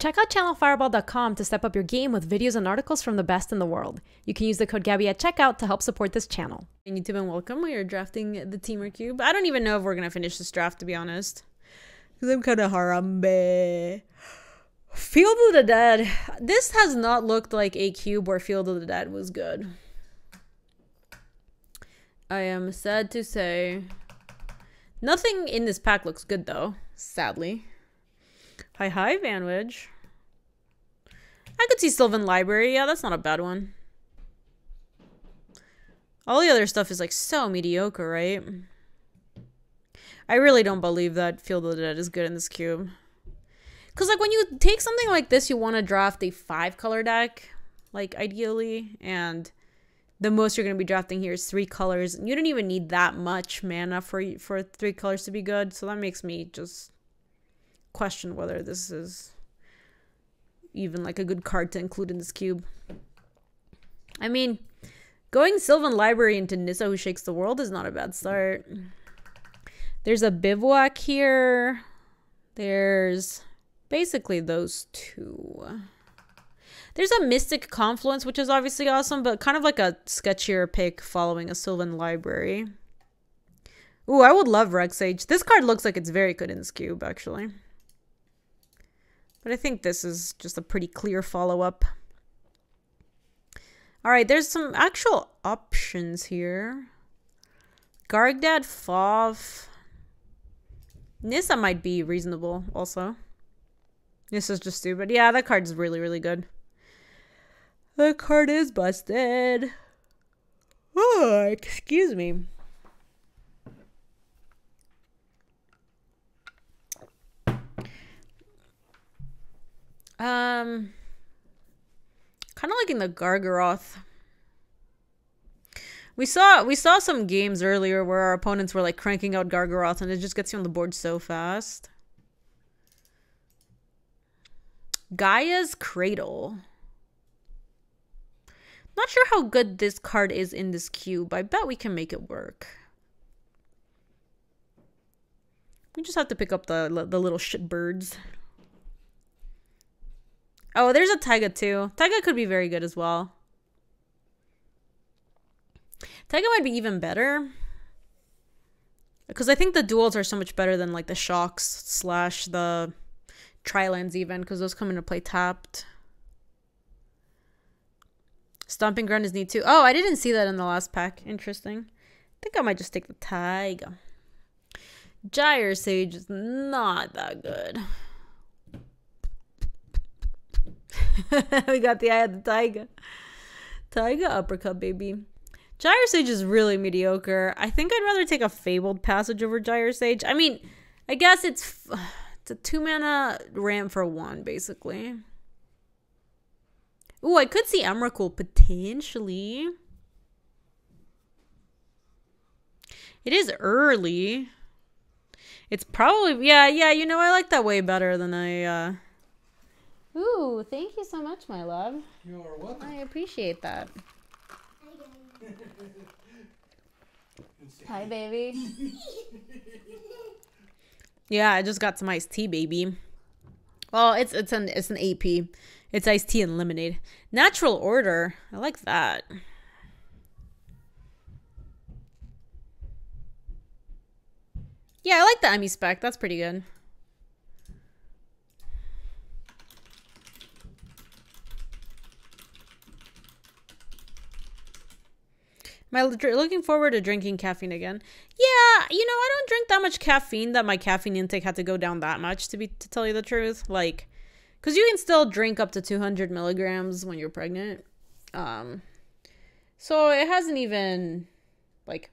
Check out channelfireball.com to step up your game with videos and articles from the best in the world. You can use the code Gabby at checkout to help support this channel. YouTube and welcome. We are drafting the Temur Cube. I don't even know if we're gonna finish this draft to be honest. Cause I'm kind of harambe. Field of the Dead. This has not looked like a cube where Field of the Dead was good. I am sad to say. Nothing in this pack looks good though, sadly. Hi hi, Vanwidge. I could see Sylvan Library. Yeah, that's not a bad one. All the other stuff is like so mediocre, right? I really don't believe that Field of the Dead is good in this cube. Because, like, when you take something like this, you want to draft a five color deck, like, ideally. And the most you're going to be drafting here is three colors. And you don't even need that much mana for, for three colors to be good. So that makes me just question whether this is even like a good card to include in this cube. I mean, going Sylvan Library into Nissa Who Shakes the World is not a bad start. There's a Bivouac here. There's basically those two. There's a Mystic Confluence, which is obviously awesome, but kind of like a sketchier pick following a Sylvan Library. Ooh, I would love Rec Sage. This card looks like it's very good in this cube, actually. But I think this is just a pretty clear follow-up. Alright, there's some actual options here. Gargdad, Fov. Nissa might be reasonable also. Nissa's just stupid. Yeah, that card's really, really good. The card is busted. Oh, excuse me. Um, kind of like in the Gargaroth. We saw we saw some games earlier where our opponents were like cranking out Gargaroth and it just gets you on the board so fast. Gaea's Cradle. Not sure how good this card is in this cube. But I bet we can make it work. We just have to pick up the the little shit birds. Oh, there's a Taiga too. Taiga could be very good as well. Taiga might be even better. Because I think the duels are so much better than like the shocks slash the trilands even. Because those come into play tapped. Stomping Ground is neat too. Oh, I didn't see that in the last pack. Interesting. I think I might just take the Taiga. Gyre Sage is not that good. we got the eye of the tiger. Taiga uppercut, baby. Gyre Sage is really mediocre. I think I'd rather take a Fabled Passage over Gyre Sage. I mean, I guess it's it's a two mana ramp for one, basically. Ooh, I could see Emrakul potentially. It is early. It's probably yeah, yeah, you know, I like that way better than I uh Ooh, thank you so much, my love. You're welcome. I appreciate that. Hi, baby. yeah, I just got some iced tea, baby. Well, it's it's an it's an AP. It's iced tea and lemonade. Natural order. I like that. Yeah, I like the Emmy spec. That's pretty good. Am I looking forward to drinking caffeine again? Yeah, you know, I don't drink that much caffeine that my caffeine intake had to go down that much to be to tell you the truth. Like, because you can still drink up to 200 milligrams when you're pregnant. Um, so it hasn't even like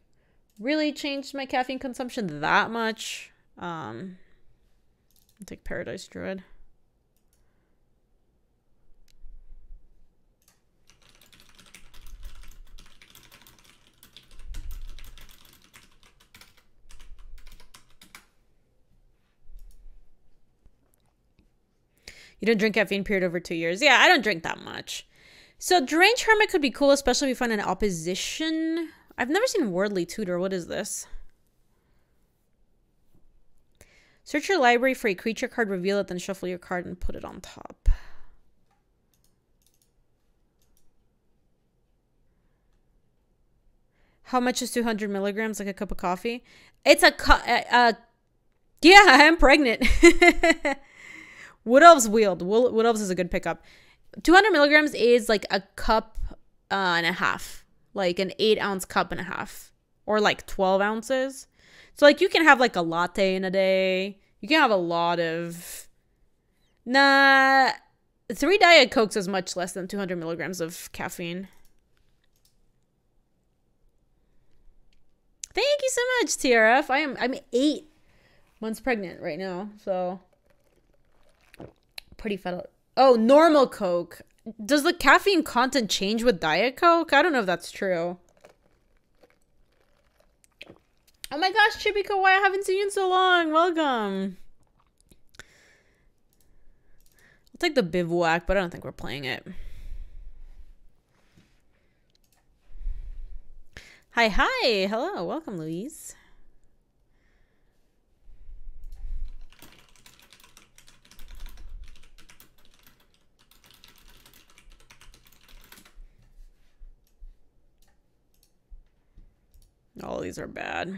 really changed my caffeine consumption that much. Um, I'll take Paradise Druid. You don't drink caffeine period over two years. Yeah, I don't drink that much. So Deranged Hermit could be cool, especially if you find an opposition. I've never seen Worldly Tutor. What is this? Search your library for a creature card, reveal it, then shuffle your card and put it on top. How much is 200 milligrams? Like a cup of coffee? It's a cup. Uh, uh, yeah, I'm pregnant. Wood Elves Wield. Wood Elves is a good pickup. 200 milligrams is like a cup uh, and a half, like an eight ounce cup and a half, or like 12 ounces. So, like, you can have like a latte in a day. You can have a lot of. Nah, three Diet Cokes is much less than 200 milligrams of caffeine. Thank you so much, TRF. I am I'm eight months pregnant right now, so pretty fed Oh, normal Coke. Does the caffeine content change with Diet Coke? I don't know if that's true. Oh my gosh, Chippy Kawaii, I haven't seen you in so long. Welcome. I'll take the bivouac, but I don't think we're playing it. Hi, hi. Hello. Welcome, Louise. All these are bad.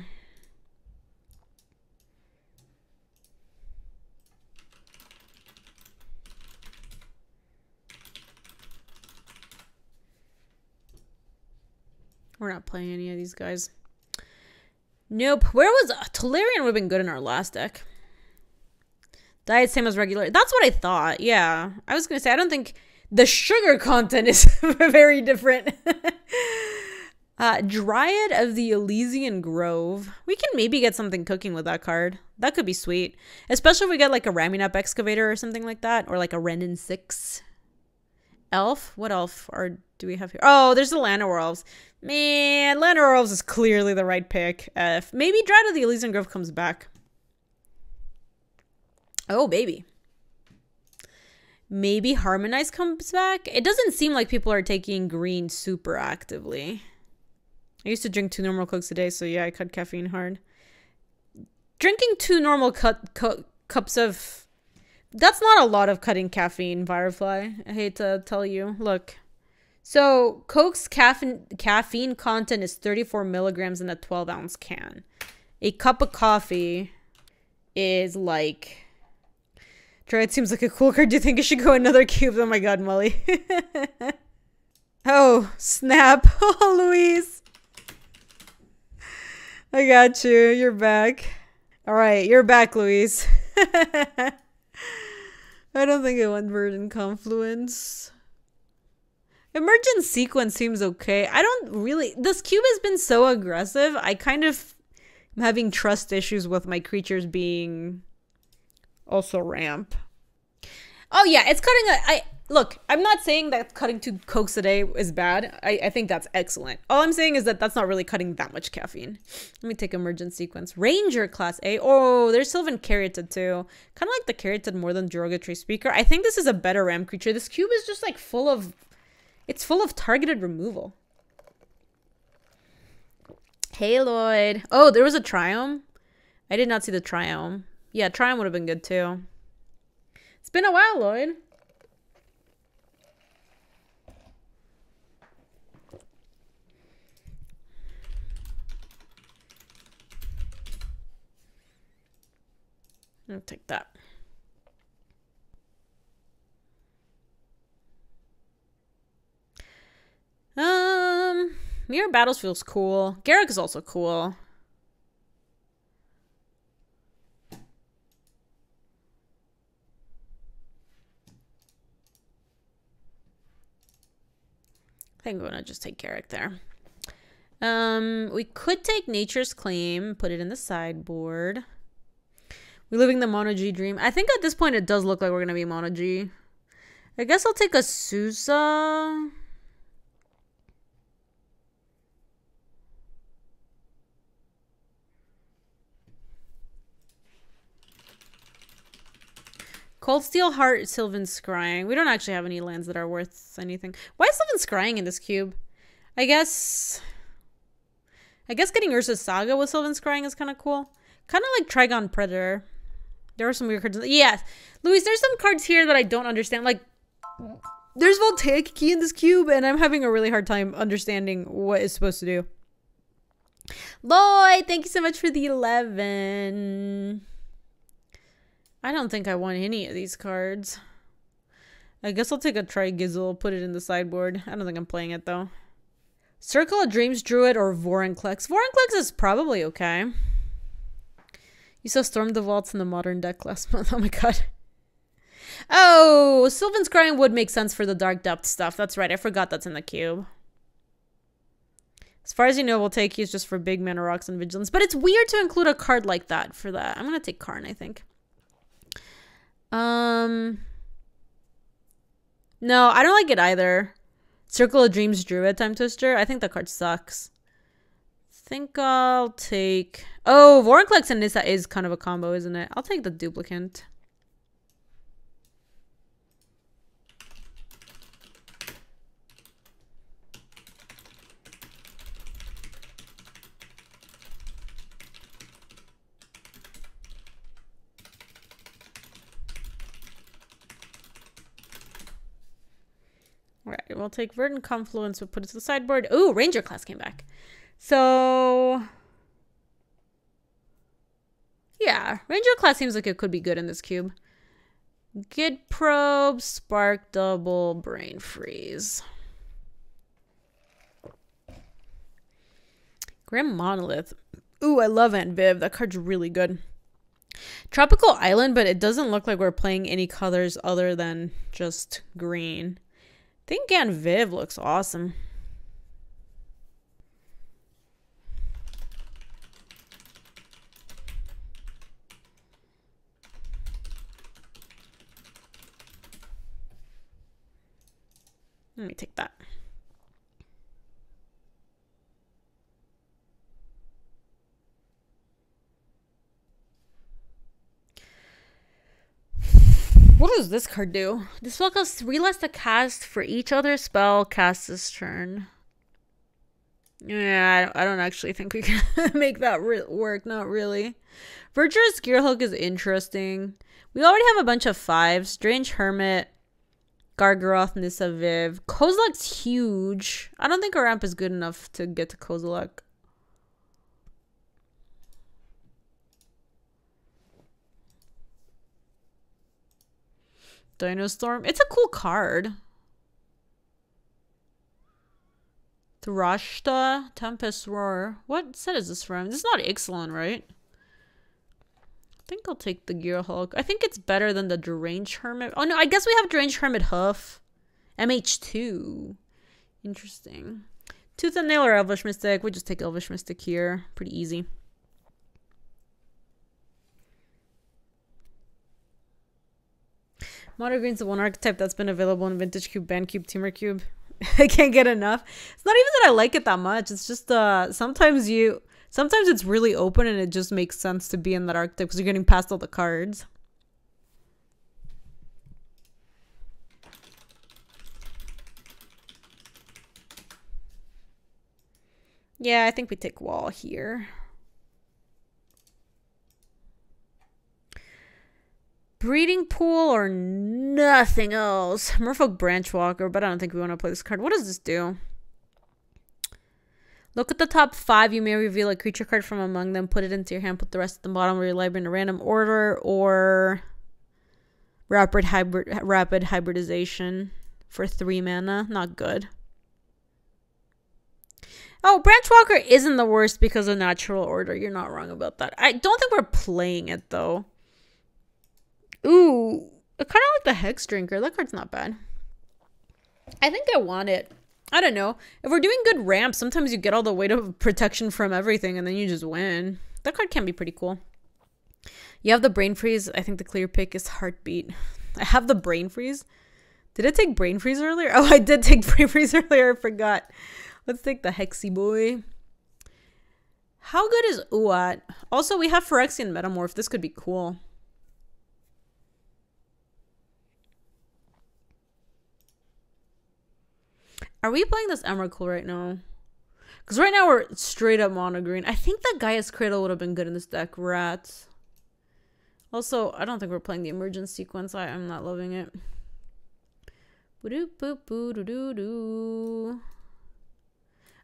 We're not playing any of these guys. Nope. Where was uh, Tolarian would have been good in our last deck. Diet same as regular. That's what I thought. Yeah. I was gonna say I don't think the sugar content is very different. uh, Dryad of the Elysian Grove. We can maybe get something cooking with that card. That could be sweet. Especially if we get like a Ramunap Excavator or something like that. Or like a Wrenn and 6. Elf? What elf are do we have here? Oh, there's the Llanowar. Man, Llanowar is clearly the right pick. Uh, maybe Dryad of the Elysian Grove comes back. Oh, baby. Maybe Harmonize comes back. It doesn't seem like people are taking green super actively. I used to drink two normal cokes a day, so yeah, I cut caffeine hard. Drinking two normal cut, cu cups of that's not a lot of cutting caffeine, Firefly. I hate to tell you. Look. So, Coke's caffeine, caffeine content is 34 milligrams in a 12 ounce can. A cup of coffee is like. It seems like a cool card. Do you think it should go another cube? Oh my god, Molly. oh, snap. Oh, Louise. I got you. You're back. All right, you're back, Louise. I don't think it went Verdant Confluence. Emergent Sequence seems okay. I don't really. This cube has been so aggressive. I kind of am having trust issues with my creatures being also ramp. Oh yeah, it's cutting a. I look. I'm not saying that cutting two cokes a day is bad. I, I think that's excellent. All I'm saying is that that's not really cutting that much caffeine. Let me take emergent sequence. Ranger class A. Oh, there's Sylvan Caryatid too. Kind of like the Caryatid more than derogatory speaker. I think this is a better ram creature. This cube is just like full of. It's full of targeted removal. Hey Lloyd. Oh, there was a Triome. I did not see the Triome. Yeah, Triome would have been good too. It's been a while, Lloyd. I'll take that. Um, Mirror Battles feels cool. Garruk is also cool. I think we're gonna just take Garruk there. Um, we could take Nature's Claim, put it in the sideboard. We're living the Mono G dream. I think at this point it does look like we're gonna be Mono G. I guess I'll take Azusa. Cold Steel Heart, Sylvan Scrying. We don't actually have any lands that are worth anything. Why is Sylvan Scrying in this cube? I guess... I guess getting Urza's Saga with Sylvan Scrying is kind of cool. Kind of like Trygon Predator. There are some weird cards. Yes, Luis. There's some cards here that I don't understand. Like, there's Voltaic Key in this cube, and I'm having a really hard time understanding what it's supposed to do. Lloyd, thank you so much for the 11. I don't think I want any of these cards. I guess I'll take a Trigizzle, put it in the sideboard. I don't think I'm playing it though. Circle of Dreams Druid or Vorinclex. Vorinclex is probably okay. You saw Storm the Vaults in the modern deck last month. Oh my god. Oh, Sylvan's Scrying would make sense for the Dark Depth stuff. That's right. I forgot that's in the cube. As far as you know, we'll take keys just for big mana rocks and vigilance. But it's weird to include a card like that for that. I'm gonna take Karn, I think. Um No, I don't like it either. Circle of Dreams Druid Time Twister. I think that card sucks. Think I'll take Oh, Vorinclex and Nissa is kind of a combo, isn't it? I'll take the duplicant. Right, we'll take Verdant Confluence, we'll put it to the sideboard. Ooh, Ranger class came back. So yeah, Ranger class seems like it could be good in this cube. Gid Probe, Spark Double, Brain Freeze. Grim Monolith. Ooh, I love Aunt Viv. That card's really good. Tropical Island, but it doesn't look like we're playing any colors other than just green I think Aunt Viv looks awesome. Let me take that. What does this card do? This spell costs three less to cast for each other spell cast this turn. Yeah, I don't, I don't actually think we can make that work. Not really. Virtuous Gearhulk is interesting. We already have a bunch of fives. Strange Hermit, Gargaroth, Nissa Viv. Kozilek's huge. I don't think our ramp is good enough to get to Kozilek. Dino Storm. It's a cool card. Thrasta, Tempest Roar. What set is this from? This is not Ixalan, right? I think I'll take the Gearhulk. I think it's better than the Deranged Hermit. Oh no, I guess we have Deranged Hermit Hoof. MH2. Interesting. Tooth and Nail or Elvish Mystic. We just take Elvish Mystic here. Pretty easy. Mono Green's the one archetype that's been available in Vintage Cube, Band Cube, Temur Cube. I can't get enough. It's not even that I like it that much. It's just uh sometimes you sometimes it's really open and it just makes sense to be in that archetype because you're getting past all the cards. Yeah, I think we take wall here. Breeding Pool or nothing else. Merfolk Branchwalker, but I don't think we want to play this card. What does this do? Look at the top five. You may reveal a creature card from among them. Put it into your hand. Put the rest at the bottom of your library in a random order. Or rapid hybrid rapid hybridization for three mana. Not good. Oh, Branchwalker isn't the worst because of natural order. You're not wrong about that. I don't think we're playing it though. Ooh, I kind of like the Hex Drinker. That card's not bad. I think I want it. I don't know. If we're doing good ramps, sometimes you get all the weight of protection from everything and then you just win. That card can be pretty cool. You have the Brain Freeze. I think the clear pick is Heartbeat. I have the Brain Freeze. Did I take Brain Freeze earlier? Oh, I did take Brain Freeze earlier. I forgot. Let's take the Hexy Boy. How good is Uat? Also, we have Phyrexian Metamorph. This could be cool. Are we playing this Emrakul right now? Because right now we're straight up mono green. I think that Gaea's Cradle would have been good in this deck. Rats. Also, I don't think we're playing the emergence sequence. I, I'm not loving it.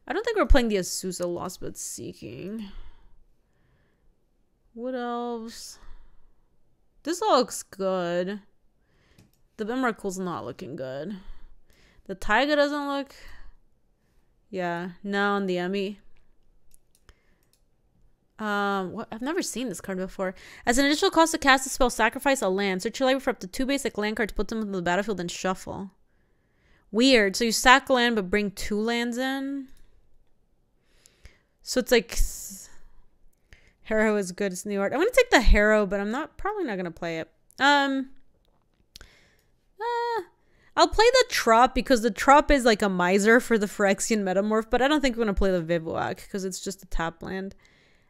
I don't think we're playing the Azusa Lost but Seeking. What else? This all looks good. The Emrakul's not looking good. The tiger doesn't look... Yeah, no on the Emmy. Um, what? I've never seen this card before. As an initial cost to cast a spell, sacrifice a land. Search your library for up to two basic land cards, put them into the battlefield, and shuffle. Weird. So you sack land but bring two lands in? So it's like... Harrow is good as New York. I'm going to take the Harrow, but I'm not probably not going to play it. Um... Uh, I'll play the Trop because the Trop is like a miser for the Phyrexian Metamorph, but I don't think we're going to play the Bivouac because it's just a tap land.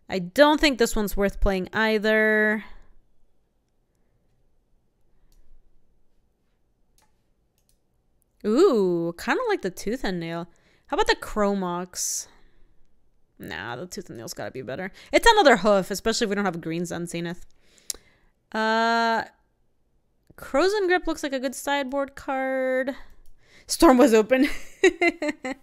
I don't think this one's worth playing either. Ooh, kind of like the Tooth and Nail. How about the Chromox? Nah, the Tooth and Nail's gotta be better. It's another hoof, especially if we don't have Green Sun's Zenith. Uh, Krosan Grip looks like a good sideboard card. Storm was open.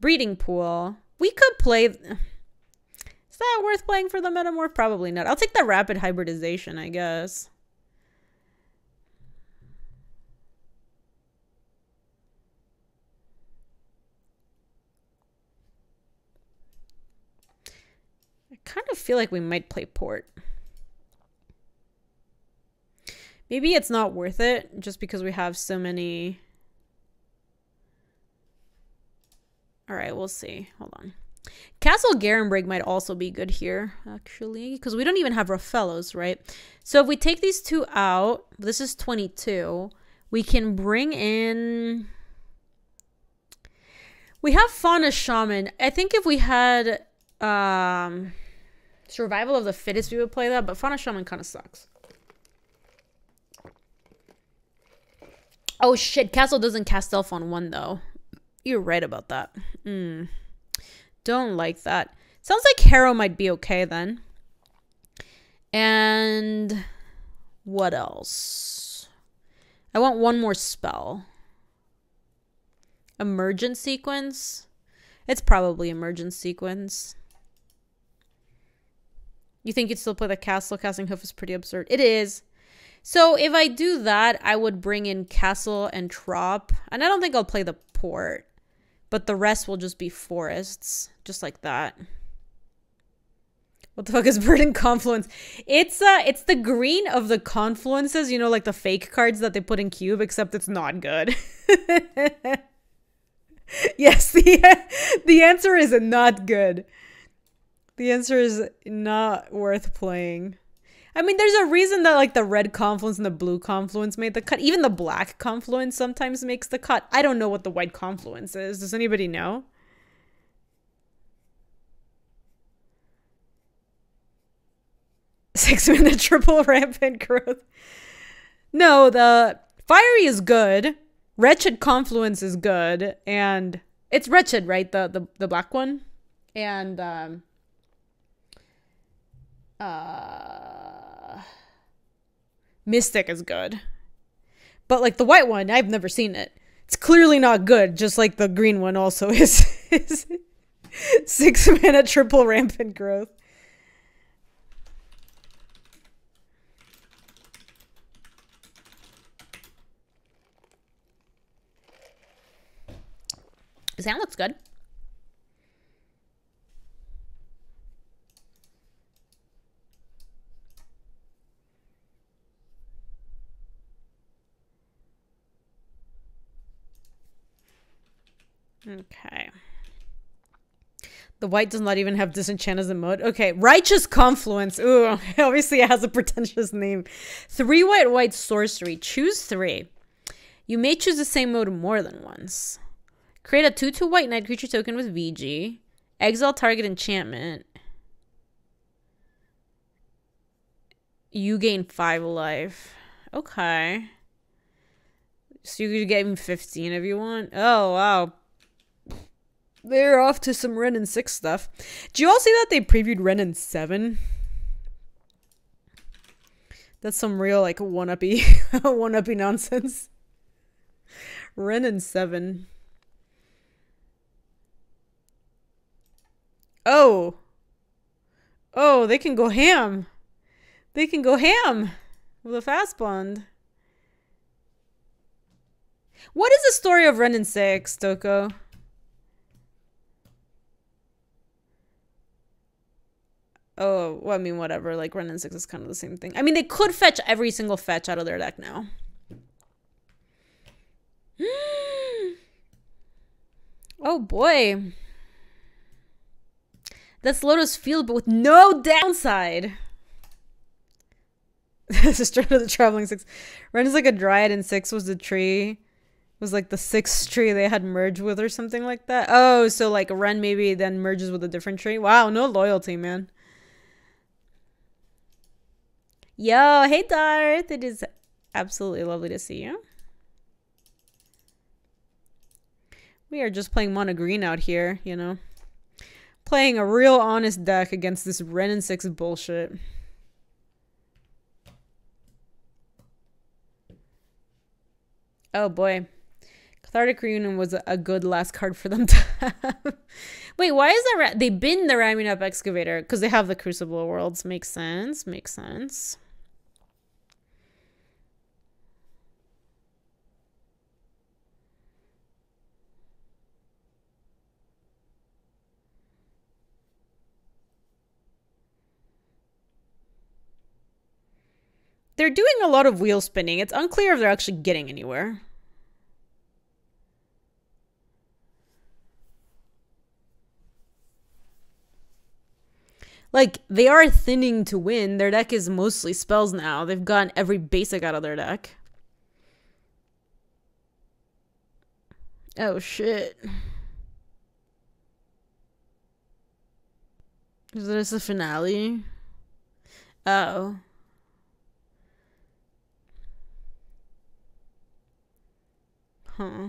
Breeding Pool. We could play... Is that worth playing for the Metamorph? Probably not. I'll take the Rapid Hybridization, I guess. I kind of feel like we might play Port. Maybe it's not worth it just because we have so many All right, we'll see. Hold on. Castle Garenbrig might also be good here, actually, because we don't even have Rofellos, right? So if we take these two out, this is 22, we can bring in... We have Fauna Shaman. I think if we had um, Survival of the Fittest, we would play that, but Fauna Shaman kind of sucks. Oh shit, Castle doesn't cast Elf on one, though. You're right about that. Mm. Don't like that. Sounds like Harrow might be okay then. And what else? I want one more spell. Emergent sequence? It's probably emergent sequence. You think you'd still play the castle? Casting hoof is pretty absurd. It is. So if I do that, I would bring in castle and trop. And I don't think I'll play the port but the rest will just be forests, just like that. What the fuck is Verdant Confluence? It's uh it's the green of the confluences, you know, like the fake cards that they put in cube, except it's not good. yes, the the answer is not good. The answer is not worth playing. I mean, there's a reason that like the red confluence and the blue confluence made the cut. Even the black confluence sometimes makes the cut. I don't know what the white confluence is. Does anybody know? Six minute triple rampant growth. No, the fiery is good. Wretched confluence is good, and it's wretched, right? The the the black one, and um. Uh Mystic is good. But like the white one, I've never seen it. It's clearly not good, just like the green one also is. is six mana triple rampant growth. Sound looks good. Okay. The white does not even have disenchant as a mode. Okay, righteous confluence. Ooh, obviously it has a pretentious name. Three white white sorcery. Choose three. You may choose the same mode more than once. Create a 2-2 white knight creature token with VG. Exile target enchantment. You gain 5 life. Okay. So you could get 15 if you want. Oh, wow. They're off to some Wrenn and 6 stuff. Do you all see that they previewed Wrenn and 7? That's some real like one uppy one uppy nonsense. Wrenn and 7. Oh. Oh, they can go ham. They can go ham with a fast bond. What is the story of Wrenn and 6, Toko? Oh, well, I mean, whatever. Like, Wrenn and 6 is kind of the same thing. I mean, they could fetch every single fetch out of their deck now. oh, boy. That's Lotus Field, but with no downside. Sister of the Traveling Six. Wrenn is like a dryad, and Six was the tree. Was like the sixth tree they had merged with, or something like that. Oh, so like Wrenn maybe then merges with a different tree. Wow, no loyalty, man. Yo, hey Darth. It is absolutely lovely to see you. We are just playing mono green out here, you know. Playing a real honest deck against this Wrenn and 6 bullshit. Oh boy. Cathartic Reunion was a good last card for them to have. Wait, why is that? they bin the Ramunap Excavator because they have the Crucible Worlds. Makes sense. Makes sense. They're doing a lot of wheel spinning. It's unclear if they're actually getting anywhere. Like, they are thinning to win. Their deck is mostly spells now. They've gotten every basic out of their deck. Oh, shit. Is this a finale? Oh. Huh.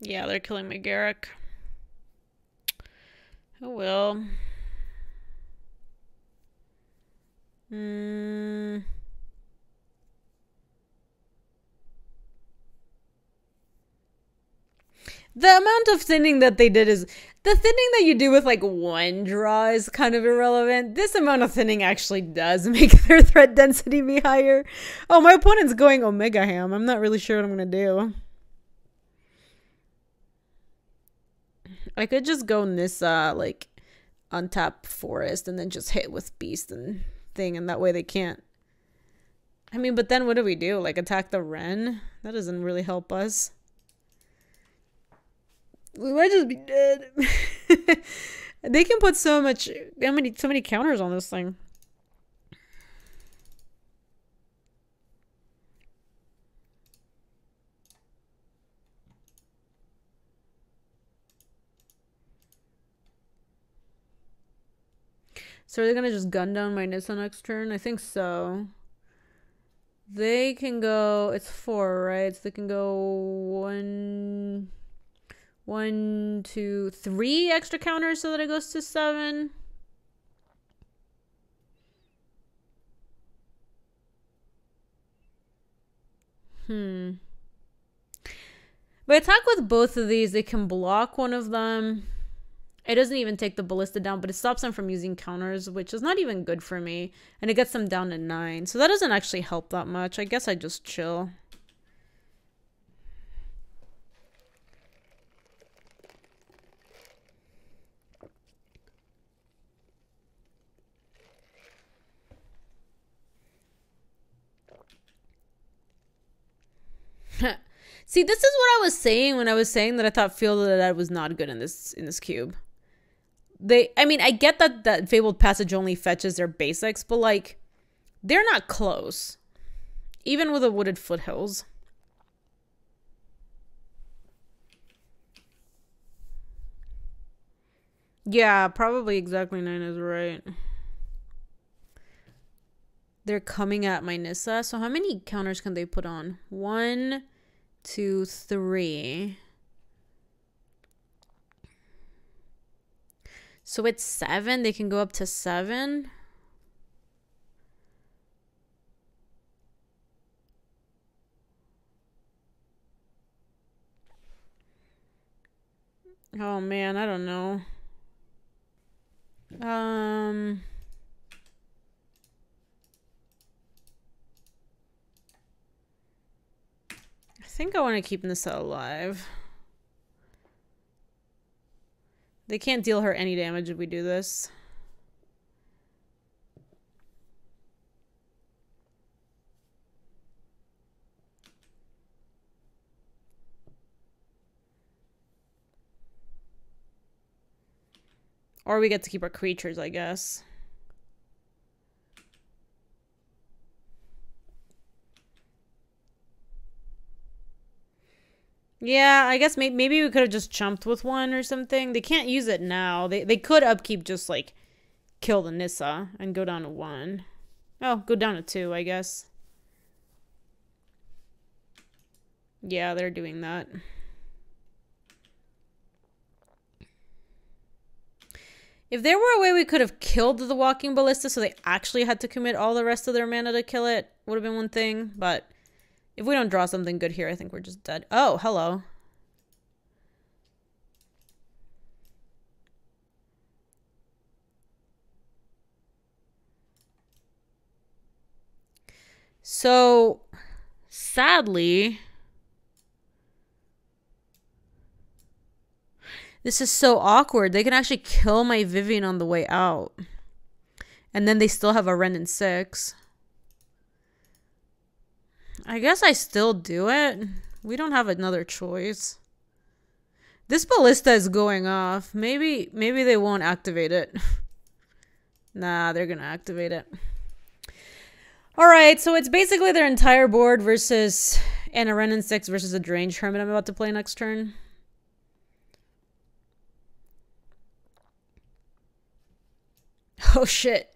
Yeah, they're killing me, Garrick. Oh well. Hmm. the amount of thinning that they did is the thinning that you do with like one draw is kind of irrelevant. This amount of thinning actually does make their threat density be higher. Oh, my opponent's going Omega Ham. I'm not really sure what I'm gonna do. I could just go Nissa like untap forest and then just hit with beast and thing and that way they can't. I mean, but then what do we do? Like attack the Wrenn? That doesn't really help us. We might just be dead. they can put so much, many, so many counters on this thing. So are they gonna just gun down my Nissa next turn? I think so. They can go. It's four, right? So they can go one one, two, three extra counters so that it goes to seven. Hmm. I attack with both of these, they can block one of them. It doesn't even take the ballista down, but it stops them from using counters, which is not even good for me. And it gets them down to nine. So that doesn't actually help that much. I guess I just chill. See, this is what I was saying when I was saying that I thought Field of the Dead was not good in this in this cube. They I mean, I get that that Fabled Passage only fetches their basics, but like they're not close. Even with the wooded foothills. Yeah, probably exactly nine is right. They're coming at my Nissa. So how many counters can they put on? One, two, three. So it's seven. They can go up to seven. Oh man, I don't know. Um I think I want to keep Nissa alive. They can't deal her any damage if we do this. Or we get to keep our creatures, I guess. Yeah, I guess maybe, maybe we could have just jumped with one or something. They can't use it now. They they could upkeep just like kill the Nissa and go down to one. Oh, go down to two, I guess. Yeah, they're doing that. If there were a way we could have killed the Walking Ballista so they actually had to commit all the rest of their mana to kill it, would have been one thing. But if we don't draw something good here, I think we're just dead. Oh, hello. So, sadly... This is so awkward. They can actually kill my Vivian on the way out. And then they still have a Wrenn and 6. I guess I still do it. We don't have another choice. This ballista is going off. Maybe maybe they won't activate it. nah, they're gonna activate it. Alright, so it's basically their entire board versus and a Wrenn 6 versus a Deranged Hermit I'm about to play next turn. Oh shit.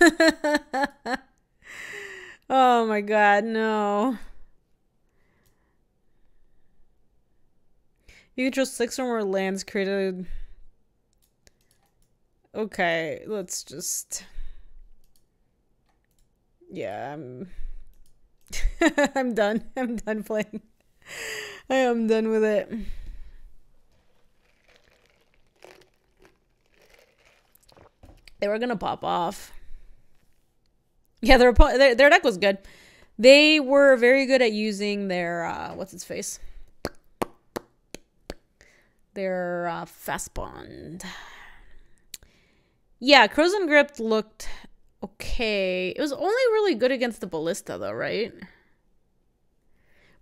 oh my god, no. You control six or more lands created. Okay, let's just. Yeah, I'm. I'm done. I'm done playing. I am done with it. They were gonna pop off. Yeah, their their, their deck was good. They were very good at using their uh, what's its face. Their uh, fast bond. Yeah, Krosan Grip looked okay. It was only really good against the Ballista, though, right?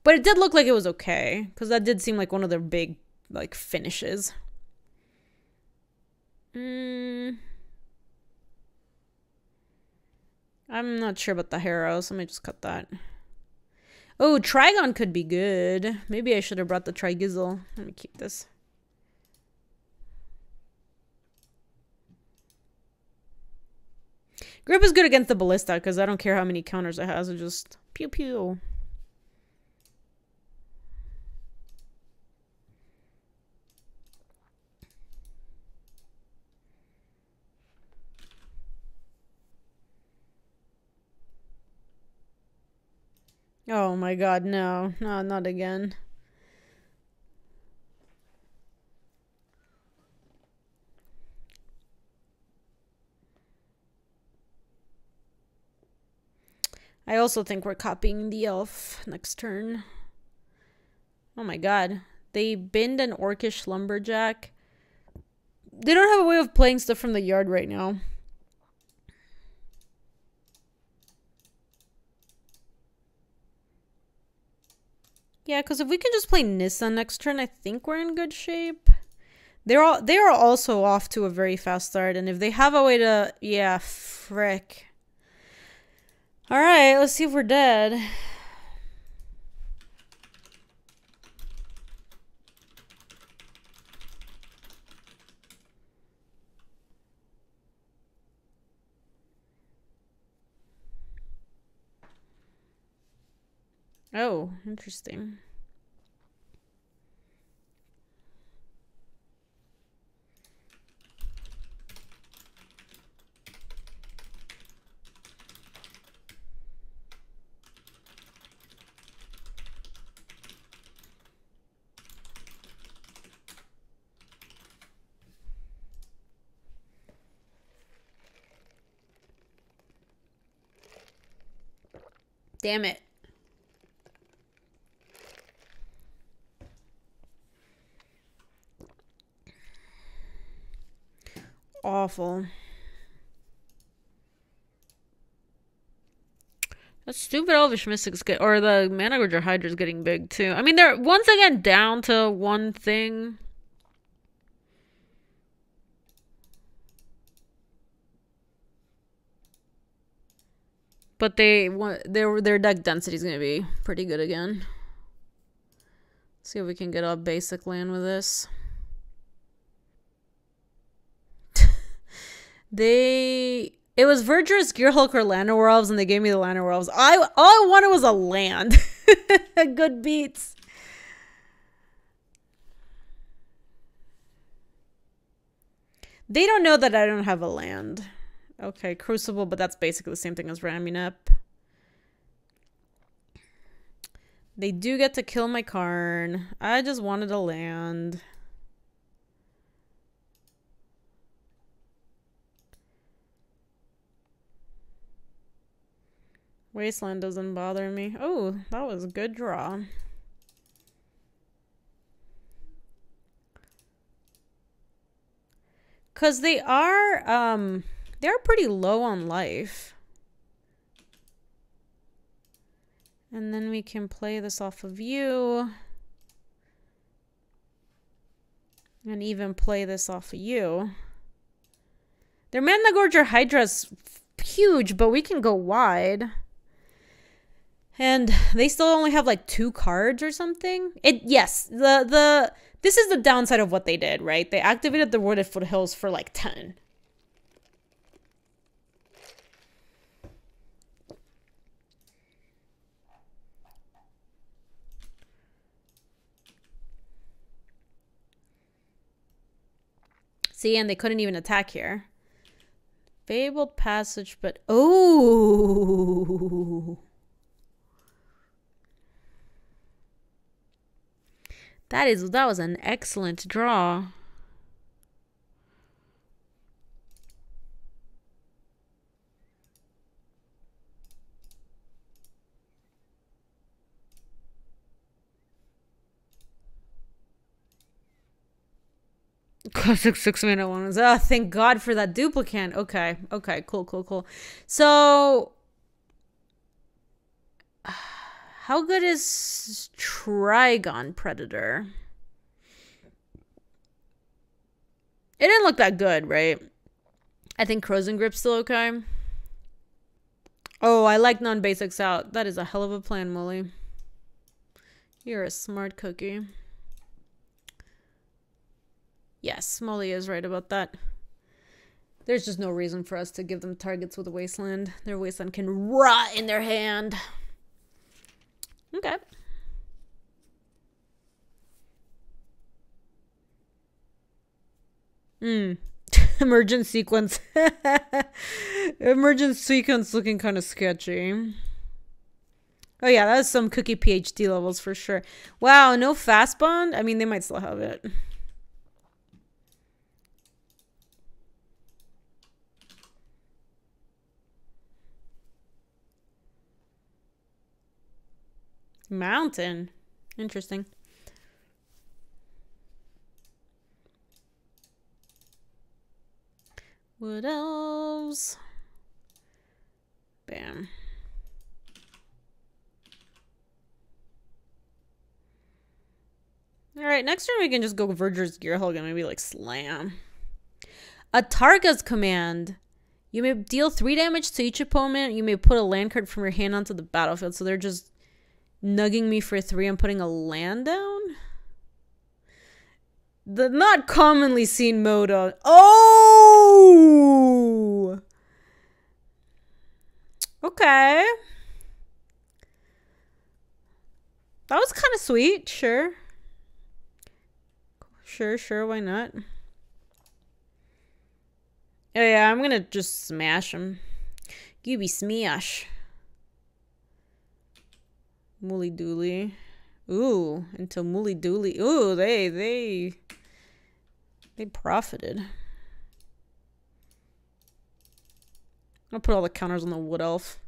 But it did look like it was okay because that did seem like one of their big like finishes. Hmm. I'm not sure about the Harrows. Let me just cut that. Oh, Trygon could be good. Maybe I should have brought the Trigizzle. Let me keep this. Grip is good against the Ballista because I don't care how many counters it has. It just pew pew. Oh my god, no. No, not again. I also think we're copying the elf next turn. Oh my god. They binned an orcish lumberjack. They don't have a way of playing stuff from the yard right now. Yeah, because if we can just play Nissa next turn, I think we're in good shape. They're all they are also off to a very fast start, and if they have a way to yeah, frick. Alright, let's see if we're dead. Oh, interesting. Damn it. Awful. That stupid Elvish Mystic's get or the Managorger Hydra's getting big too. I mean they're once again down to one thing. But they their their deck density is gonna be pretty good again. see if we can get a basic land with this. They it was Verdurous, Gearhulk, or Llanowar and they gave me the Llanowar. I all I wanted was a land. good beats. They don't know that I don't have a land. Okay, Crucible, but that's basically the same thing as ramming up. They do get to kill my Karn. I just wanted a land. Wasteland doesn't bother me. Oh, that was a good draw. Cause they are um they're pretty low on life. And then we can play this off of you. And even play this off of you. Their Managorger Hydra's huge, but we can go wide. And they still only have like two cards or something. It yes, the the this is the downside of what they did, right? They activated the Wooded Foothills for like 10. See, and they couldn't even attack here. Fabled Passage, but... Oh! That is that was an excellent draw. Classic six mana ones. Oh, thank God for that duplicant. Okay, okay, cool, cool, cool. So, how good is Trygon Predator? It didn't look that good, right? I think Krosan Grip's still okay. Oh, I like non-basics out. That is a hell of a plan, Molly. You're a smart cookie. Yes, Molly is right about that. There's just no reason for us to give them targets with a wasteland. Their wasteland can rot in their hand. Okay. Hmm. Emergent sequence. Emergent sequence looking kind of sketchy. Oh yeah, that's some cookie PhD levels for sure. Wow, no fast bond? I mean, they might still have it. Mountain. Interesting. Wood elves. Bam. Alright, next turn we can just go Verdurous Gearhulk and maybe like slam. Atarka's command. You may deal three damage to each opponent. You may put a land card from your hand onto the battlefield. So they're just nugging me for three and putting a land down? The not commonly seen mode on. Oh! Okay. That was kind of sweet. Sure. Sure, sure. Why not? Oh, yeah. I'm to just smash him. You be smash. Mooly Dooley. Ooh, until Mooly Dooley. Ooh, they, they, they profited. I'll put all the counters on the Wood Elf.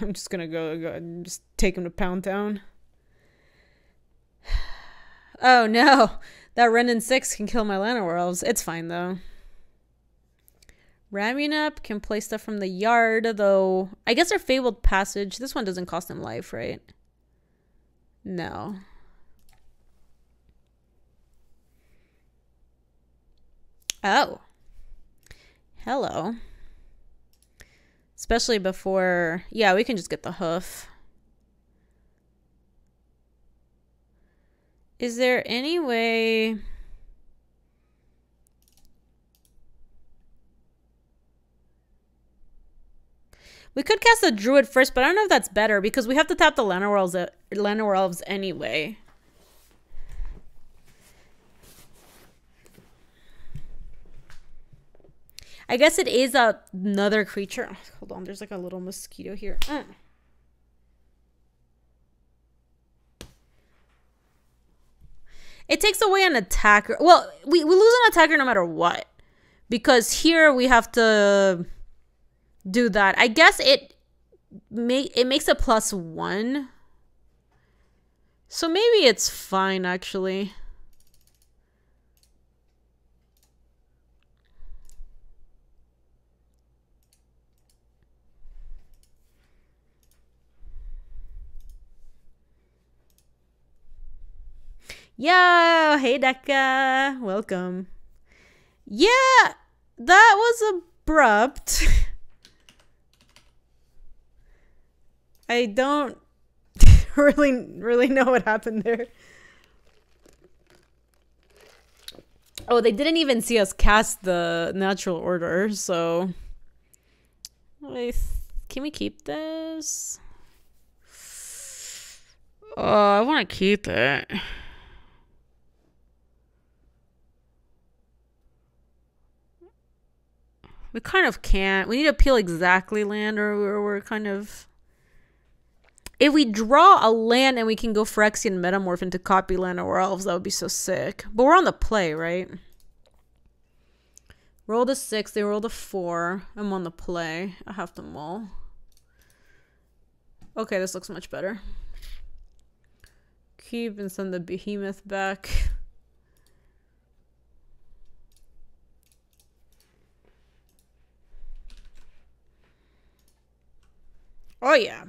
I'm just gonna go, go and just take him to Pound Town. Oh no, that Wrenn and 6 can kill my Llanowar Elves. It's fine though. Ramming up can play stuff from the yard, though. I guess our Fabled Passage. This one doesn't cost him life, right? No. Oh. Hello. Especially before... Yeah, we can just get the hoof. Is there any way... We could cast a druid first, but I don't know if that's better because we have to tap the Llanowar elves, anyway. I guess it is a, another creature. Hold on, there's like a little mosquito here. Mm. It takes away an attacker. Well, we, we lose an attacker no matter what. Because here we have to do that. I guess it make it makes a plus one. So maybe it's fine actually. Yo, hey Deka, welcome. Yeah, that was abrupt. I don't really really know what happened there. Oh, they didn't even see us cast the natural order, so can we keep this? Oh, I want to keep it. We kind of can't. We need to peel exactly land or we're, we're kind of... If we draw a land and we can go Phyrexian Metamorph into copy land or Elves, that would be so sick. But we're on the play, right? Roll the six, they roll the four. I'm on the play. I have them all. Okay, this looks much better. Keep and send the behemoth back. Oh yeah.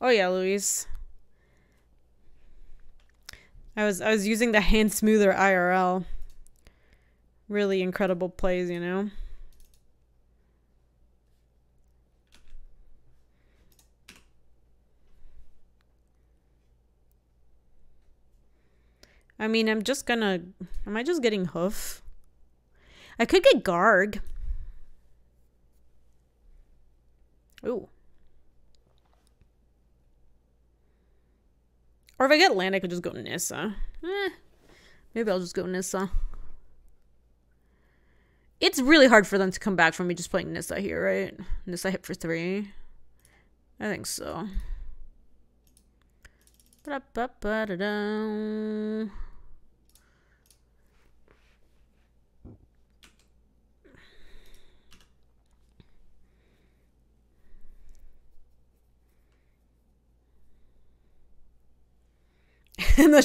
Oh yeah, Louise. I was I was using the hand smoother IRL. Really incredible plays, you know. I mean, I'm just gonna... Am I just getting hoof? I could get Garg. Ooh. Or if I get land, I could just go Nissa. Eh, maybe I'll just go Nissa. It's really hard for them to come back from me just playing Nissa here, right? Nissa hit for three. I think so. Ba -ba -ba -da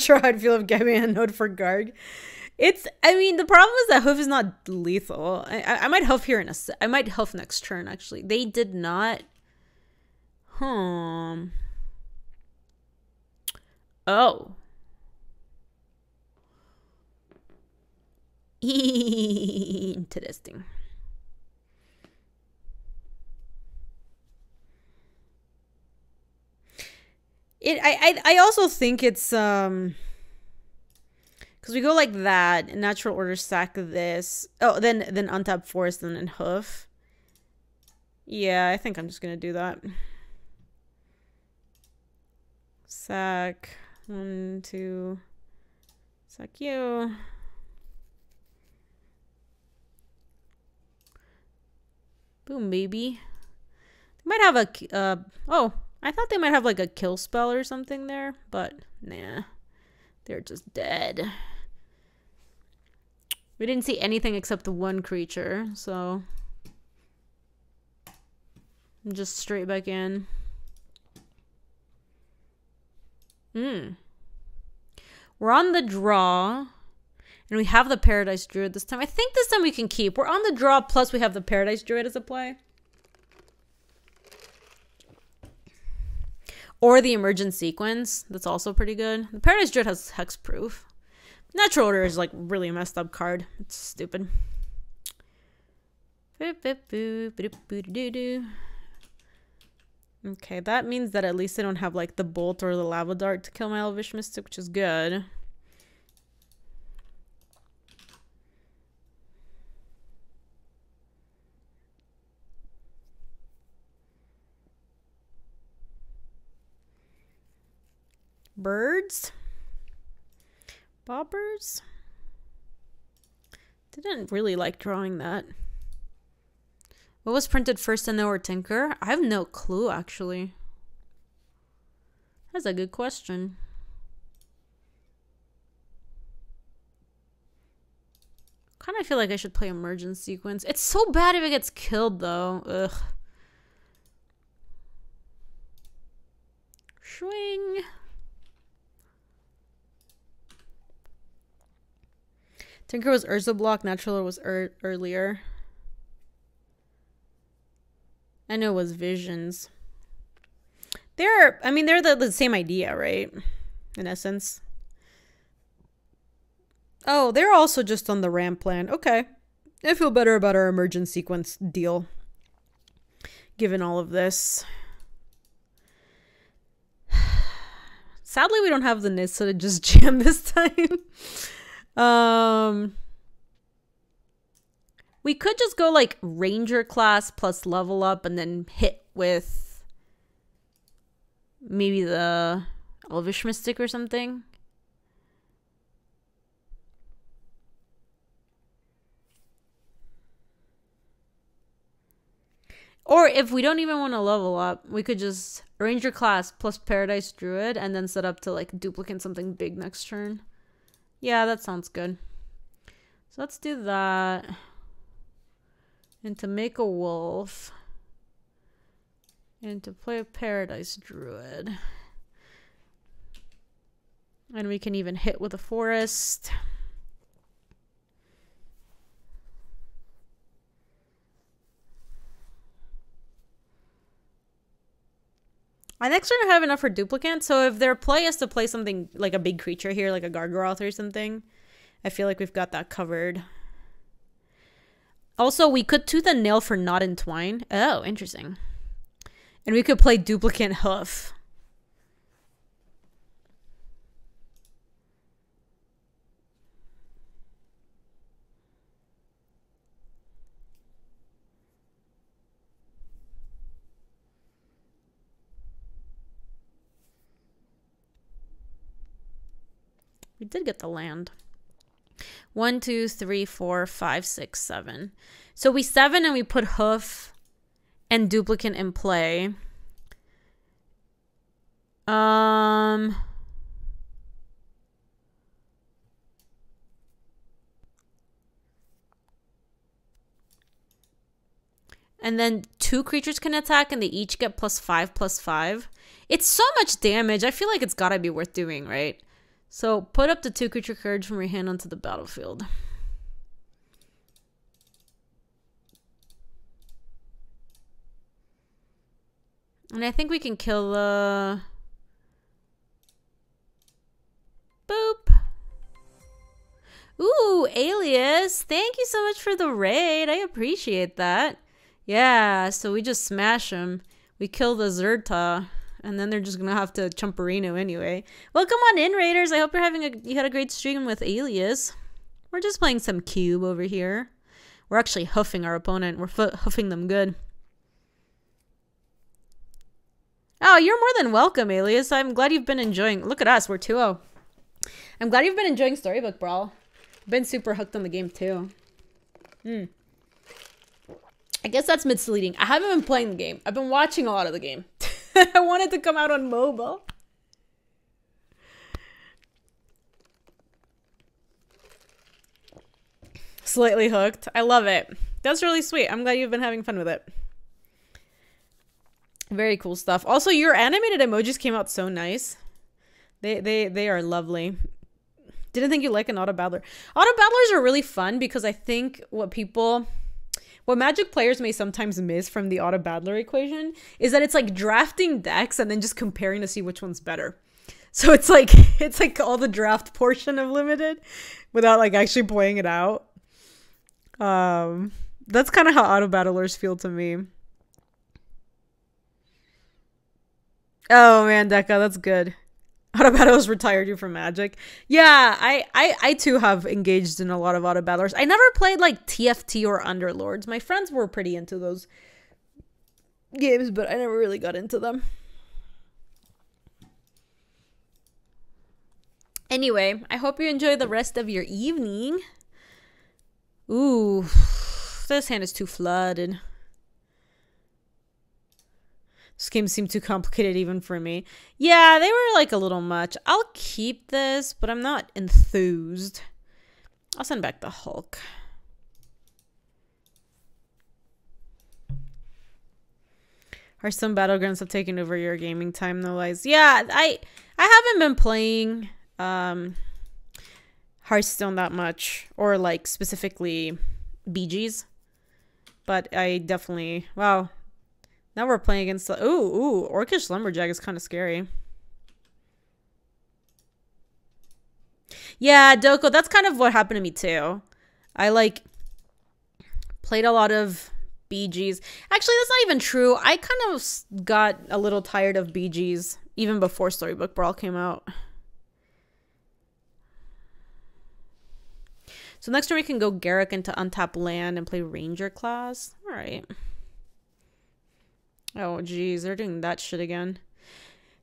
how I'd feel if giving a note for Garg. It's, I mean, the problem is that Hoof is not lethal. I, I, I might Hoof here in a, I might Hoof next turn, actually. They did not, hmm. Oh. Interesting. It I I, I also think it's um because we go like that natural order sack this oh then then untap forest and then hoof yeah i think i'm just gonna do that Sack. One, two. Sack you. Boom, baby. Might have a. Uh, oh, I thought they might have like a kill spell or something there, but nah. They're just dead. We didn't see anything except the one creature, so. Just straight back in. Hmm. We're on the draw. And we have the Paradise Druid this time. I think this time we can keep. We're on the draw, plus we have the Paradise Druid as a play. Or the Emergent Sequence. That's also pretty good. The Paradise Druid has Hexproof. Natural Order is like really a messed up card. It's stupid. Okay, that means that at least I don't have like the Bolt or the Lava Dart to kill my Elvish Mystic, which is good. Birds? Bobbers? Didn't really like drawing that. What was printed first in our Tinker? I have no clue, actually. That's a good question. Kind of feel like I should play Emergent Sequence. It's so bad if it gets killed, though. Ugh. Swing. Tinker was Urza block, Natural was er earlier. I know it was Visions. They're, I mean, they're the, the same idea, right? In essence. Oh, they're also just on the ramp plan. Okay. I feel better about our emergent sequence deal. Given all of this. Sadly, we don't have the Nissa to just jam this time. Um, we could just go like ranger class plus level up and then hit with maybe the elvish mystic or something. Or if we don't even want to level up, we could just ranger class plus paradise druid and then set up to like duplicate something big next turn. Yeah, that sounds good. So let's do that. And to make a wolf. And to play a paradise druid. And we can even hit with a forest. I next turn I have enough for duplicant, so if their play is to play something like a big creature here, like a Gargaroth or something, I feel like we've got that covered. Also, we could tooth and nail for not entwine. Oh, interesting. And we could play duplicant hoof. We did get the land. One, two, three, four, five, six, seven. So we seven and we put hoof and duplicant in play. Um. And then two creatures can attack and they each get plus five, plus five. It's so much damage. I feel like it's gotta be worth doing, right? So put up the two creature cards from your hand onto the battlefield. And I think we can kill the... Boop. Ooh, Alias. Thank you so much for the raid. I appreciate that. Yeah, so we just smash him. We kill the Zerta and then they're just gonna have to chumperino anyway. Welcome on in, Raiders. I hope you're having a you had a great stream with Alias. We're just playing some cube over here. We're actually hoofing our opponent. We're hoofing them good. Oh, you're more than welcome, Alias. I'm glad you've been enjoying. Look at us, we're 2 0. I'm glad you've been enjoying Storybook Brawl. Been super hooked on the game too. Hmm. I guess that's misleading. I haven't been playing the game. I've been watching a lot of the game. I wanted to come out on mobile. Slightly hooked. I love it. That's really sweet. I'm glad you've been having fun with it. Very cool stuff. Also, your animated emojis came out so nice. They they they are lovely. Didn't think you like an auto battler. Auto battlers are really fun because I think what people what magic players may sometimes miss from the auto battler equation is that it's like drafting decks and then just comparing to see which one's better. So it's like it's like all the draft portion of limited without like actually playing it out. Um that's kind of how auto battlers feel to me. Oh man, Deca, that's good. Auto battlers retired you from Magic. Yeah, I, I I too have engaged in a lot of auto battlers. I never played like TFT or Underlords. My friends were pretty into those games, but I never really got into them. Anyway, I hope you enjoy the rest of your evening. Ooh, this hand is too flooded. This seem too complicated even for me. Yeah, they were like a little much. I'll keep this, but I'm not enthused. I'll send back the Hulk. Are some battlegrounds have taken over your gaming time though, Lies? Yeah, I I haven't been playing um Hearthstone that much. Or like specifically BGs. But I definitely wow, now we're playing against the ooh ooh Orcish Lumberjack is kind of scary. Yeah, Doko, that's kind of what happened to me too. I like played a lot of BGs. Actually, that's not even true. I kind of got a little tired of BGs even before Storybook Brawl came out. So next turn we can go Garruk into untap land and play Ranger class. All right. Oh, geez, they're doing that shit again.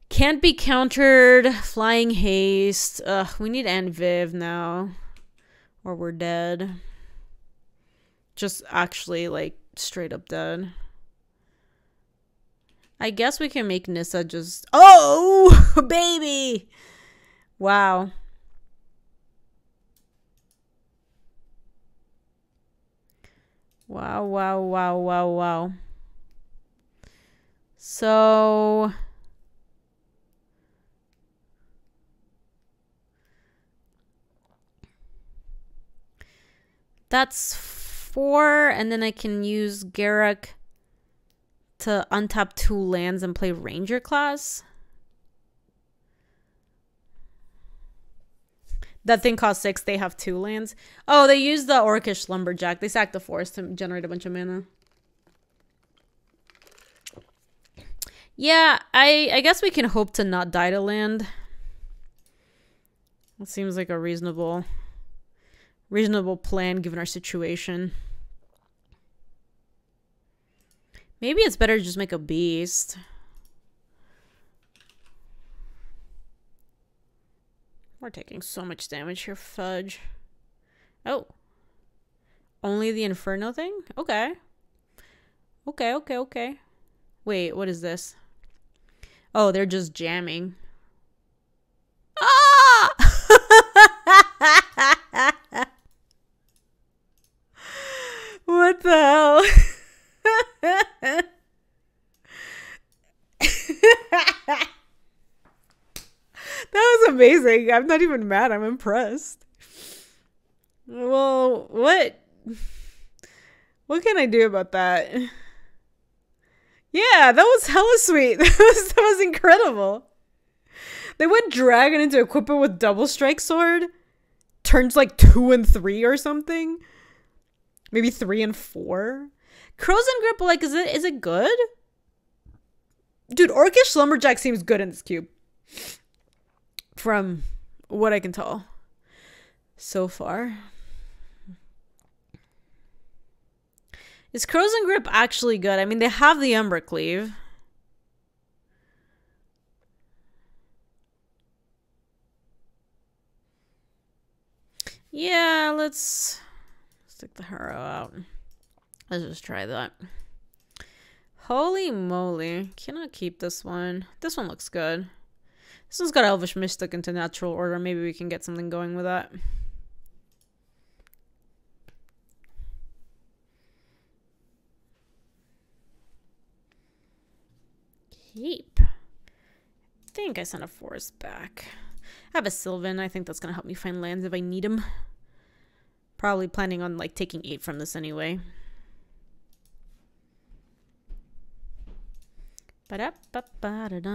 Can't be countered. Flying haste. Ugh, we need Viv now. Or we're dead. Just actually, like, straight up dead. I guess we can make Nissa just... Oh! Baby! Wow. Wow, wow, wow, wow, wow. So that's four, and then I can use Garruk to untap two lands and play Ranger class. That thing costs six. They have two lands. Oh, they use the Orcish Lumberjack. They sack the forest to generate a bunch of mana. Yeah, I I guess we can hope to not die to land. It seems like a reasonable reasonable plan given our situation. Maybe it's better to just make a beast. We're taking so much damage here, fudge. Oh. Only the Inferno thing? Okay. Okay, okay, okay. Wait, what is this? Oh, they're just jamming. Ah! what the hell? that was amazing. I'm not even mad. I'm impressed. Well, what? What can I do about that? Yeah, that was hella sweet. That was that was incredible. They went dragon into equipment with double strike sword. Turns like two and three or something. Maybe three and four. Krosan Grip, like, is it is it good? Dude, Orcish Lumberjack seems good in this cube. From what I can tell so far. Is Krosan Grip actually good? I mean, they have the Embercleave. Yeah, let's stick the harrow out. Let's just try that. Holy moly. Cannot keep this one. This one looks good. This one's got Elvish Mystic into Natural Order. Maybe we can get something going with that. Keep. I think I sent a forest back. I have a Sylvan. I think that's going to help me find lands if I need them. Probably planning on like taking eight from this anyway. Ba-da-ba-ba-da-da.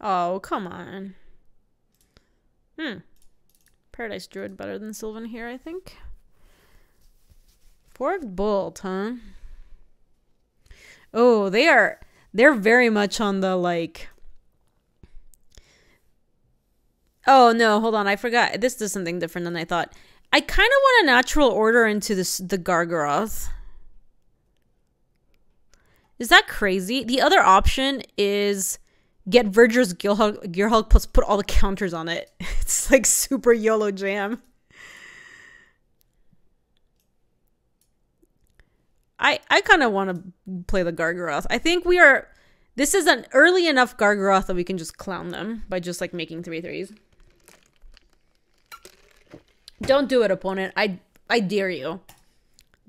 Oh, come on. Hmm. Paradise Druid better than Sylvan here, I think. Forked Bolt, huh? Oh, they are they're very much on the like Oh no, hold on, I forgot. This does something different than I thought. I kind of want a natural order into this the Gargaroth. Is that crazy? The other option is get Verdurous Gearhulk plus put all the counters on it. It's like super YOLO jam. I I kind of want to play the Gargaroth. I think we are. This is an early enough Gargaroth that we can just clown them by just like making three threes. Don't do it, opponent. I I dare you.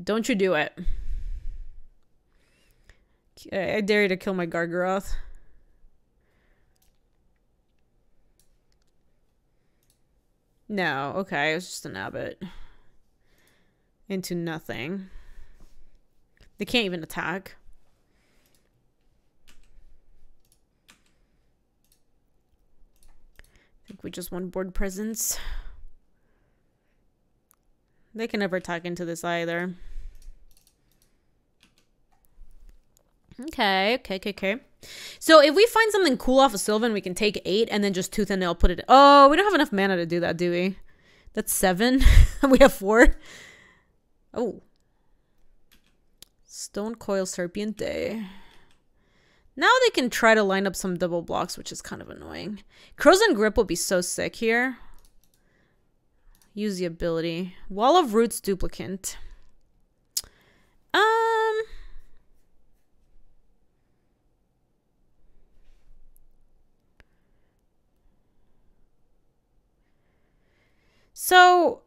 Don't you do it. I dare you to kill my Gargaroth. No, okay, it was just an abbot. Into nothing. They can't even attack. I think we just want board presence. They can never attack into this either. Okay, okay, okay, okay. So if we find something cool off of Sylvan, we can take eight and then just tooth and nail put it. Oh, we don't have enough mana to do that, do we? That's seven. we have four. Oh. Stonecoil Serpent. Now they can try to line up some double blocks, which is kind of annoying. Krosan Grip will be so sick here. Use the ability. Wall of Roots Duplicant. Um... So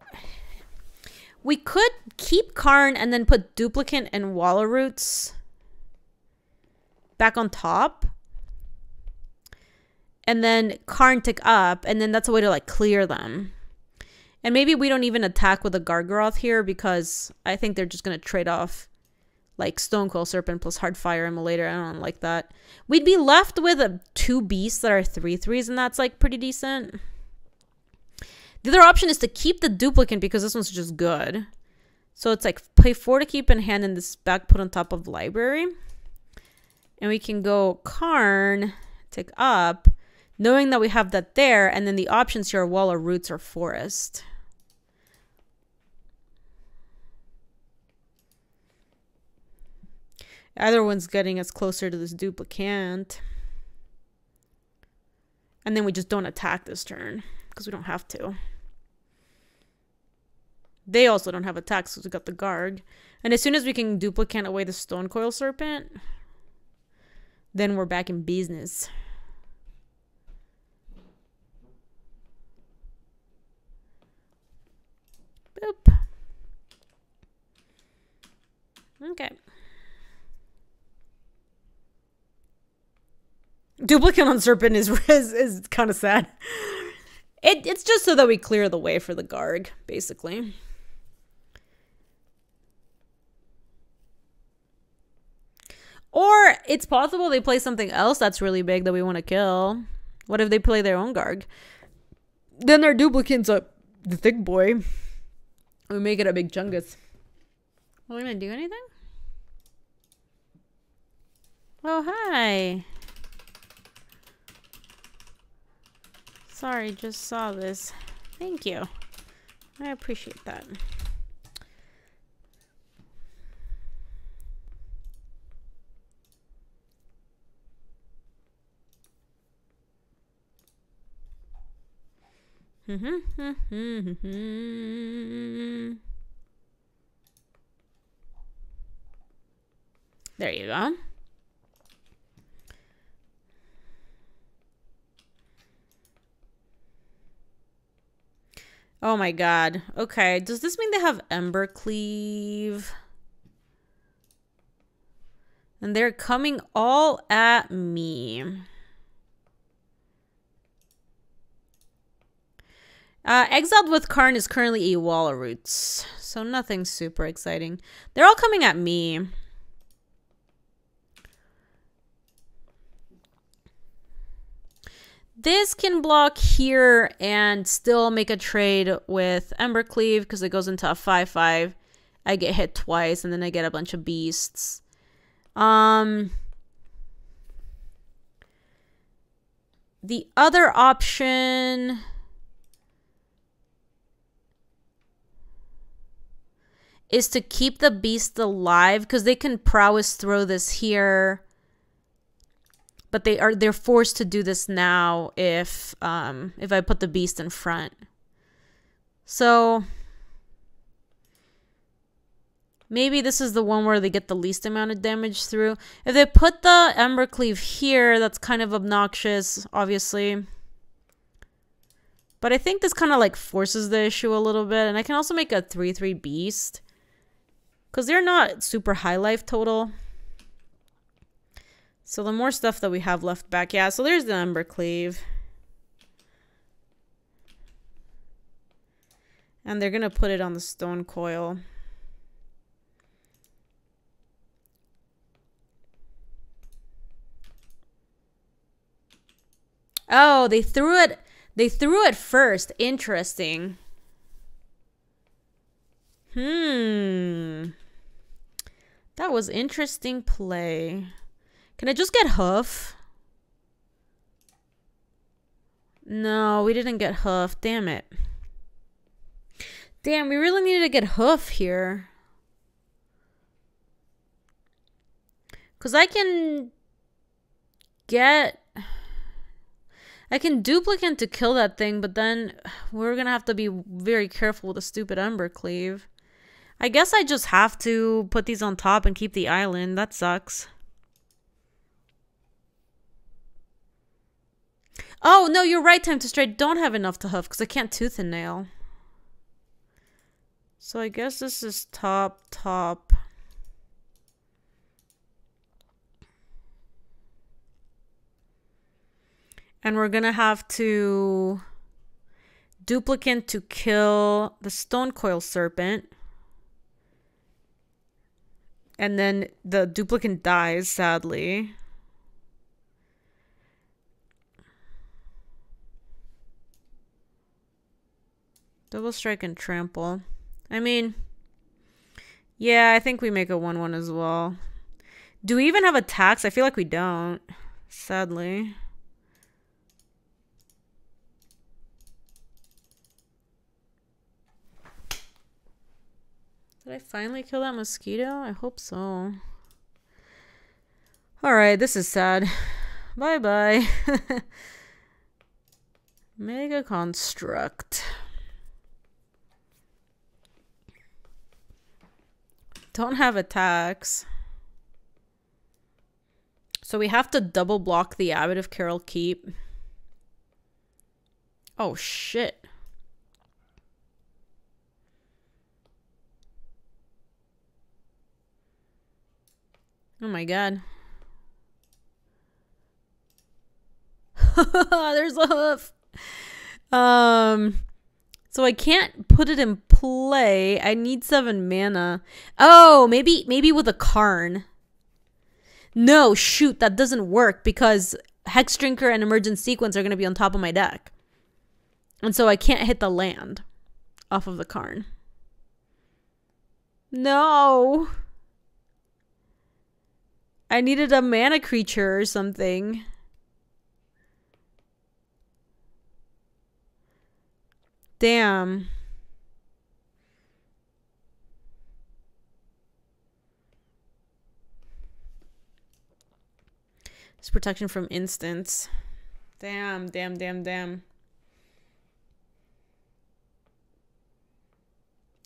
we could keep Karn and then put Duplicant and Wall of Roots back on top. And then Karn tick up, and then that's a way to like clear them. And maybe we don't even attack with a Gargaroth here because I think they're just gonna trade off like Stonecoil Serpent plus Heartfire Immolator. I don't like that. We'd be left with a two beasts that are three threes, and that's like pretty decent. The other option is to keep the duplicant because this one's just good. So it's like play four to keep in hand and this back put on top of library. And we can go Karn, take up, knowing that we have that there, and then the options here are wall or roots or forest. Either one's getting us closer to this duplicant. And then we just don't attack this turn because we don't have to. They also don't have attacks because we got the Garg. And as soon as we can duplicate away the Stone Coil Serpent, then we're back in business. Boop. Okay. Duplicant on Serpent is, is, is kind of sad. It, it's just so that we clear the way for the Garg, basically. Or it's possible they play something else that's really big that we want to kill. What if they play their own Garg? Then their duplicate's a the thick boy. We make it a big chungus. Are we gonna do anything? Oh hi. Sorry, just saw this. Thank you. I appreciate that. Mm-hmm. There you go. Oh my god. Okay, does this mean they have Embercleave? And they're coming all at me. Uh, Exiled with Karn is currently a wall of roots, so nothing super exciting. They're all coming at me. This can block here and still make a trade with Embercleave because it goes into a 5-5. I get hit twice and then I get a bunch of beasts. Um, the other option... is to keep the beast alive because they can prowess throw this here but they are they're forced to do this now if um if I put the beast in front. So maybe this is the one where they get the least amount of damage through. If they put the Embercleave here, that's kind of obnoxious, obviously. But I think this kind of like forces the issue a little bit. And I can also make a 3-3 beast. Because they're not super high life total. So the more stuff that we have left back. Yeah, so there's the Embercleave. And they're going to put it on the stone coil. Oh, they threw it they threw it first. Interesting. Hmm. That was interesting play. Can I just get hoof? No, we didn't get hoof. Damn it. Damn, we really needed to get hoof here. Because I can get... I can duplicate to kill that thing, but then we're going to have to be very careful with the stupid Embercleave. I guess I just have to put these on top and keep the island. That sucks. Oh, no, you're right, Time to Strike. Don't have enough to huff because I can't tooth and nail. So I guess this is top, top. And we're going to have to duplicate to kill the stone coil serpent. And then the duplicant dies, sadly. Double strike and trample. I mean, yeah, I think we make a 1 1 as well. Do we even have attacks? I feel like we don't, sadly. Did I finally kill that mosquito? I hope so. Alright, this is sad. Bye bye. Mega Construct. Don't have attacks. So we have to double block the Abbot of Keral Keep. Oh, shit. Oh my god. There's a hoof. Um so I can't put it in play. I need seven mana. Oh, maybe maybe with a Karn. No, shoot, that doesn't work because Hex Drinker and Emergent Sequence are going to be on top of my deck. And so I can't hit the land off of the Karn. No. I needed a mana creature or something. Damn. It's protection from instants. Damn, damn, damn, damn.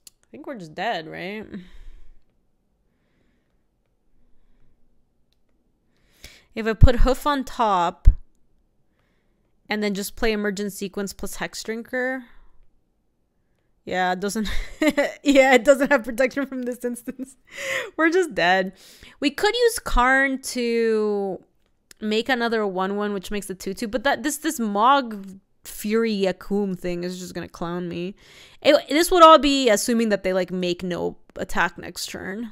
I think we're just dead, right? If I put hoof on top and then just play emergent sequence plus Hexdrinker. Yeah, it doesn't Yeah, it doesn't have protection from this instance. We're just dead. We could use Karn to make another 1-1 which makes it 2-2, but that this this Mog Fury Yakum thing is just gonna clown me. It, this would all be assuming that they like make no attack next turn.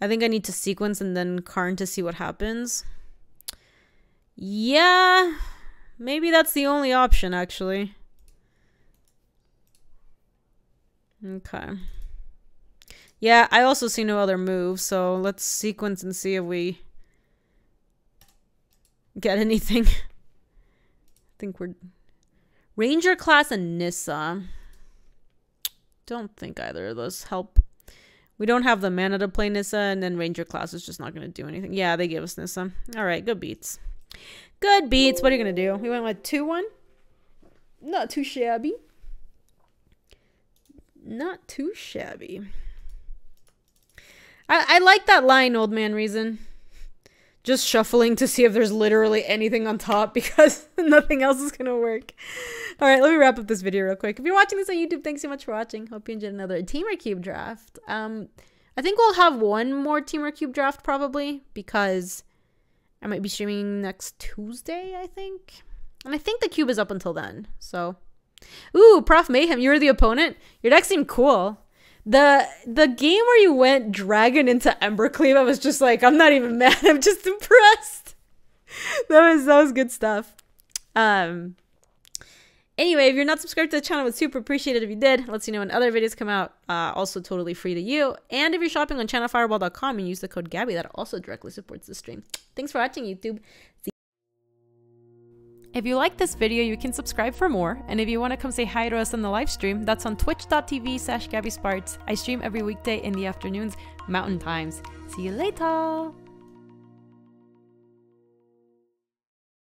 I think I need to sequence and then Karn to see what happens. Yeah, maybe that's the only option actually. Okay. Yeah, I also see no other move, so let's sequence and see if we get anything. I think we're Ranger class and Nissa. Don't think either of those help. We don't have the mana to play Nissa, and then Ranger class is just not going to do anything. Yeah, they give us Nissa. All right, good beats. Good beats. What are you going to do? We went with 2 1. Not too shabby. Not too shabby. I, I like that line, old man reason just shuffling to see if there's literally anything on top because nothing else is gonna work. All right, let me wrap up this video real quick. If you're watching this on YouTube, thanks so much for watching. Hope you enjoyed another Temur Cube draft. Um, I think we'll have one more Temur Cube draft probably because I might be streaming next Tuesday, I think. And I think the cube is up until then. So, ooh, Prof Mayhem, you're the opponent. Your deck seemed cool the the game where you went dragon into Embercleave, I was just like, I'm not even mad. I'm just impressed. that was that was good stuff. Um. Anyway, if you're not subscribed to the channel, I would super appreciate it if you did. Let's you know when other videos come out. Uh, also totally free to you. And if you're shopping on channelfireball.com and use the code Gaby, that also directly supports the stream. Thanks for watching, YouTube. See if you like this video, you can subscribe for more. And if you want to come say hi to us on the live stream, that's on twitch.tv slash Gaby Spartz. I stream every weekday in the afternoons, mountain times. See you later!